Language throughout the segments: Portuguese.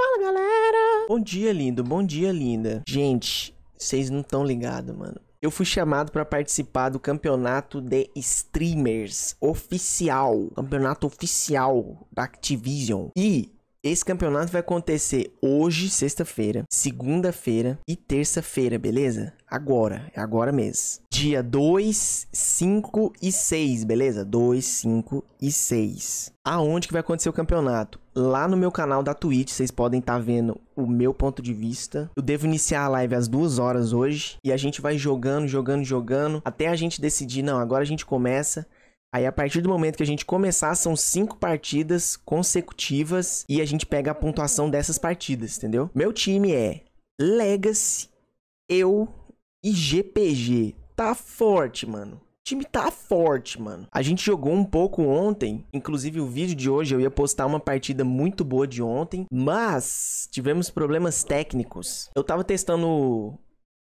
Fala galera! Bom dia, lindo, bom dia, linda. Gente, vocês não estão ligados, mano. Eu fui chamado para participar do campeonato de streamers oficial, campeonato oficial da Activision. E esse campeonato vai acontecer hoje, sexta-feira, segunda-feira e terça-feira, beleza? Agora, é agora mesmo. Dia 2, 5 e 6, beleza? 2, 5 e 6. Aonde que vai acontecer o campeonato? Lá no meu canal da Twitch, vocês podem estar tá vendo o meu ponto de vista. Eu devo iniciar a live às 2 horas hoje e a gente vai jogando, jogando, jogando até a gente decidir, não, agora a gente começa. Aí, a partir do momento que a gente começar, são cinco partidas consecutivas e a gente pega a pontuação dessas partidas, entendeu? Meu time é Legacy, eu e GPG. Tá forte, mano. O time tá forte, mano. A gente jogou um pouco ontem. Inclusive, o vídeo de hoje eu ia postar uma partida muito boa de ontem. Mas tivemos problemas técnicos. Eu tava testando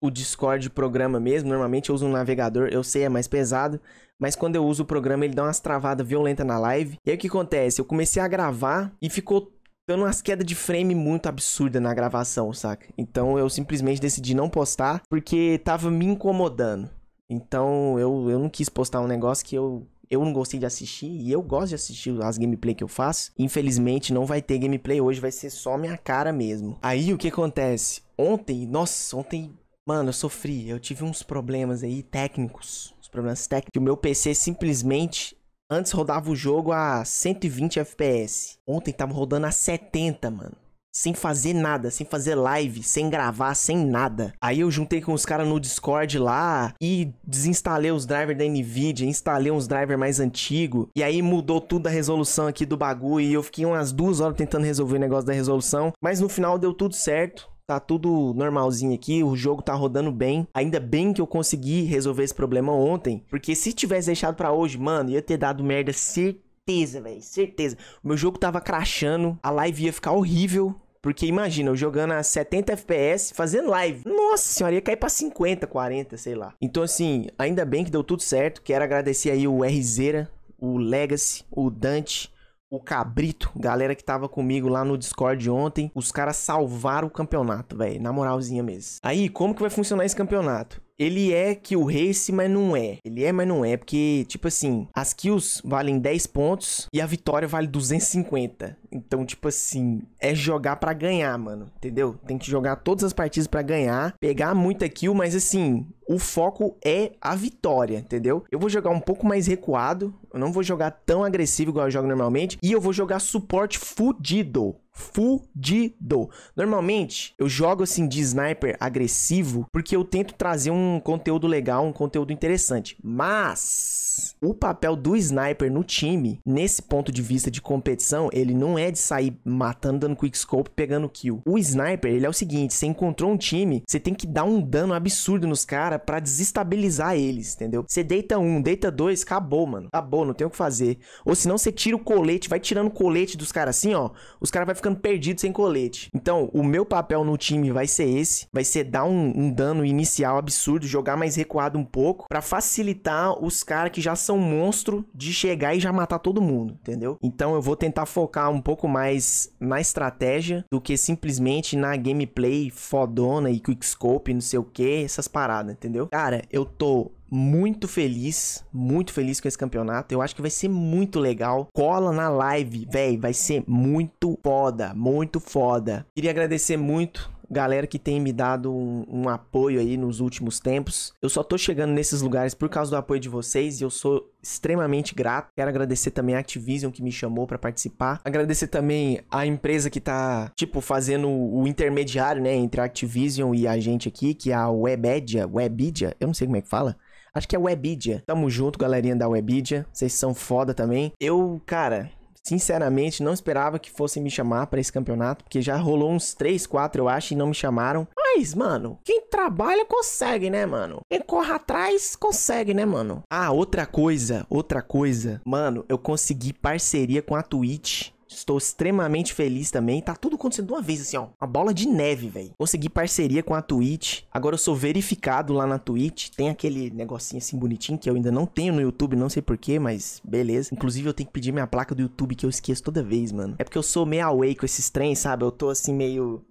o Discord programa mesmo. Normalmente eu uso um navegador, eu sei, é mais pesado. Mas quando eu uso o programa, ele dá umas travadas violentas na live. E aí o que acontece? Eu comecei a gravar e ficou dando umas quedas de frame muito absurda na gravação, saca? Então eu simplesmente decidi não postar porque tava me incomodando. Então eu, eu não quis postar um negócio que eu, eu não gostei de assistir e eu gosto de assistir as gameplay que eu faço. Infelizmente não vai ter gameplay hoje, vai ser só minha cara mesmo. Aí o que acontece? Ontem, nossa, ontem Mano, eu sofri. Eu tive uns problemas aí técnicos. Problemas técnicos. O meu PC simplesmente. Antes rodava o jogo a 120 FPS. Ontem tava rodando a 70, mano. Sem fazer nada, sem fazer live, sem gravar, sem nada. Aí eu juntei com os caras no Discord lá e desinstalei os drivers da Nvidia, instalei uns drivers mais antigos. E aí mudou tudo a resolução aqui do bagulho. E eu fiquei umas duas horas tentando resolver o negócio da resolução. Mas no final deu tudo certo. Tá tudo normalzinho aqui, o jogo tá rodando bem. Ainda bem que eu consegui resolver esse problema ontem, porque se tivesse deixado para hoje, mano, ia ter dado merda certeza, velho, certeza. O meu jogo tava crashando, a live ia ficar horrível. Porque imagina, eu jogando a 70 FPS, fazendo live. Nossa senhora, ia cair pra 50, 40, sei lá. Então, assim, ainda bem que deu tudo certo. Quero agradecer aí o RZera, o Legacy, o Dante, o Cabrito, galera que tava comigo lá no Discord ontem, os caras salvaram o campeonato, velho, na moralzinha mesmo. Aí, como que vai funcionar esse campeonato? Ele é que o race, mas não é. Ele é, mas não é, porque, tipo assim, as kills valem 10 pontos e a vitória vale 250. Então, tipo assim, é jogar para ganhar, mano, entendeu? Tem que jogar todas as partidas para ganhar, pegar muita kill, mas assim, o foco é a vitória, entendeu? Eu vou jogar um pouco mais recuado, eu não vou jogar tão agressivo igual eu jogo normalmente, e eu vou jogar suporte fudido fudido. Normalmente, eu jogo assim de sniper agressivo porque eu tento trazer um conteúdo legal, um conteúdo interessante. Mas o papel do sniper no time, nesse ponto de vista de competição, ele não é de sair matando, dando quickscope, pegando kill. O sniper, ele é o seguinte, você encontrou um time, você tem que dar um dano absurdo nos caras para desestabilizar eles, entendeu? Você deita um, deita dois, acabou, mano. Acabou, não tem o que fazer. Ou senão você tira o colete, vai tirando o colete dos caras assim, ó. Os caras vai ficando perdido sem colete. Então, o meu papel no time vai ser esse, vai ser dar um, um dano inicial absurdo, jogar mais recuado um pouco, para facilitar os caras que já são monstro de chegar e já matar todo mundo, entendeu? Então, eu vou tentar focar um pouco mais na estratégia do que simplesmente na gameplay fodona e quickscope, não sei o que, essas paradas, entendeu? Cara, eu tô muito feliz, muito feliz com esse campeonato. Eu acho que vai ser muito legal. Cola na live, velho, vai ser muito foda, muito foda. Queria agradecer muito galera que tem me dado um, um, apoio aí nos últimos tempos. Eu só tô chegando nesses lugares por causa do apoio de vocês e eu sou extremamente grato. Quero agradecer também a Activision que me chamou para participar. Agradecer também a empresa que tá, tipo, fazendo o intermediário, né, entre a Activision e a gente aqui, que é a Webedia, Webidia, eu não sei como é que fala. Acho que é Webidia. Tamo junto, galerinha da Webidia. Vocês são foda também. Eu, cara, sinceramente, não esperava que fossem me chamar para esse campeonato, porque já rolou uns 3, 4, eu acho, e não me chamaram. Mas, mano, quem trabalha consegue, né, mano? Quem corre atrás consegue, né, mano? Ah, outra coisa, outra coisa. Mano, eu consegui parceria com a Twitch Estou extremamente feliz também. Tá tudo acontecendo de uma vez, assim, ó. Uma bola de neve, velho. Consegui parceria com a Twitch. Agora eu sou verificado lá na Twitch. Tem aquele negocinho assim bonitinho que eu ainda não tenho no YouTube, não sei porquê, mas beleza. Inclusive eu tenho que pedir minha placa do YouTube que eu esqueço toda vez, mano. É porque eu sou meio away com esses trens, sabe? Eu tô assim meio.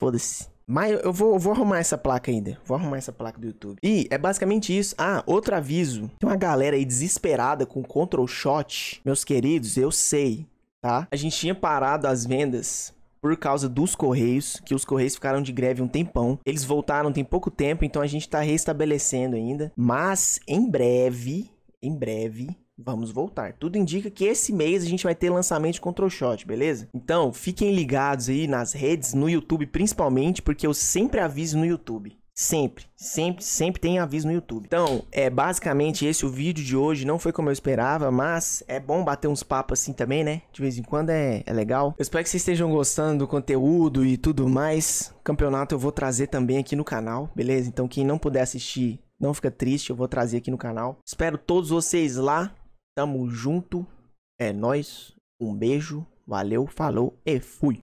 Foda-se. Mas eu vou, vou arrumar essa placa ainda. Vou arrumar essa placa do YouTube. E é basicamente isso. Ah, outro aviso. Tem uma galera aí desesperada com Control Shot. Meus queridos, eu sei, tá? A gente tinha parado as vendas por causa dos Correios, que os Correios ficaram de greve um tempão. Eles voltaram tem pouco tempo, então a gente tá restabelecendo ainda. Mas em breve, em breve, vamos voltar. Tudo indica que esse mês a gente vai ter lançamento de Control Shot, beleza? Então, fiquem ligados aí nas redes, no YouTube principalmente, porque eu sempre aviso no YouTube. Sempre, sempre, sempre tem aviso no YouTube. Então, é basicamente esse o vídeo de hoje. Não foi como eu esperava, mas é bom bater uns papos assim também, né? De vez em quando é, é legal. Eu espero que vocês estejam gostando do conteúdo e tudo mais. Campeonato eu vou trazer também aqui no canal, beleza? Então, quem não puder assistir, não fica triste, eu vou trazer aqui no canal. Espero todos vocês lá. Tamo junto. É nós. Um beijo. Valeu, falou e fui.